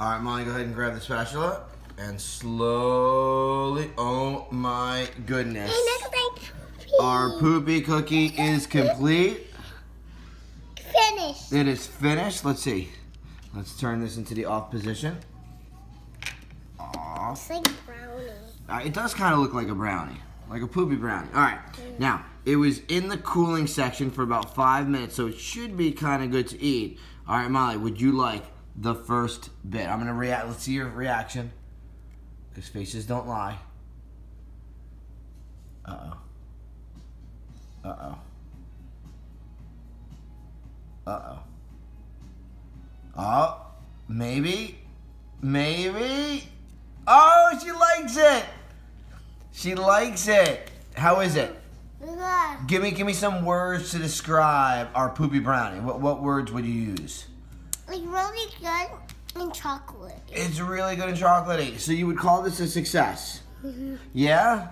All right, Molly, go ahead and grab the spatula and slowly. Oh my goodness. Hey, look at poopy. Our poopy cookie is complete. Finished. It is finished. Let's see. Let's turn this into the off position. Aw. It's like brownie. Uh, it does kind of look like a brownie, like a poopy brownie. All right. Now, it was in the cooling section for about five minutes, so it should be kind of good to eat. All right, Molly, would you like the first bit? I'm going to react. Let's see your reaction. Because faces don't lie. Uh-oh. Uh-oh. Uh-oh. Oh, maybe. Maybe. Oh, she likes it. She likes it. How is it? Give me, give me some words to describe our poopy brownie. What, what words would you use? Like really good and chocolate. It's really good and chocolatey. So you would call this a success? Yeah.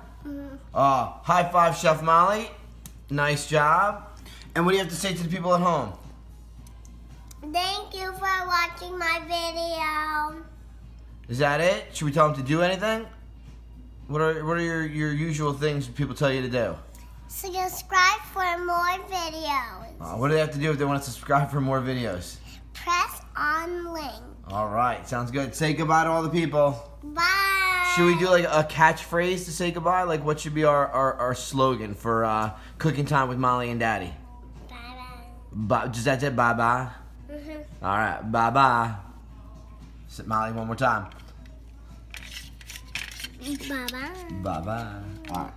Uh, high five, Chef Molly. Nice job. And what do you have to say to the people at home? Thank you for watching my video. Is that it? Should we tell them to do anything? What are what are your, your usual things people tell you to do? Subscribe for more videos. Uh, what do they have to do if they want to subscribe for more videos? Press on link. All right, sounds good. Say goodbye to all the people. Bye. Should we do like a catchphrase to say goodbye? Like what should be our, our, our slogan for uh, cooking time with Molly and Daddy? Bye Bye, just that's it. Bye bye. bye. Mhm. All right, bye bye. Say Molly one more time. Bye bye. Bye bye. All right.